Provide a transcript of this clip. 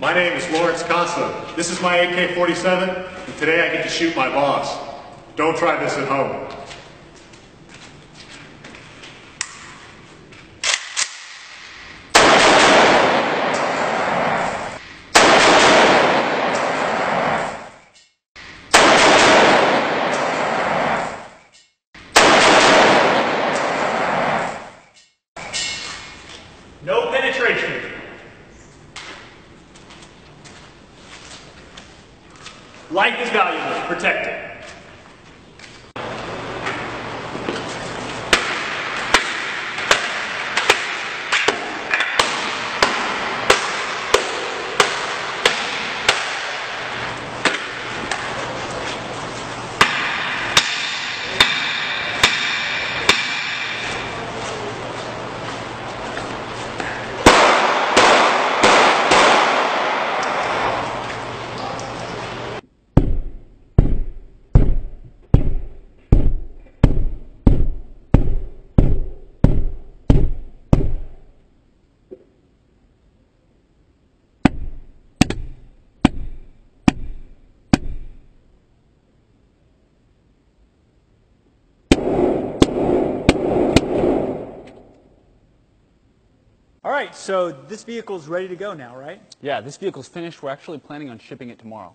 My name is Lawrence Costa. This is my AK-47, and today I get to shoot my boss. Don't try this at home. No penetration. Life is valuable. Protect it. Right, so this vehicle's ready to go now, right? Yeah, this vehicle's finished. We're actually planning on shipping it tomorrow.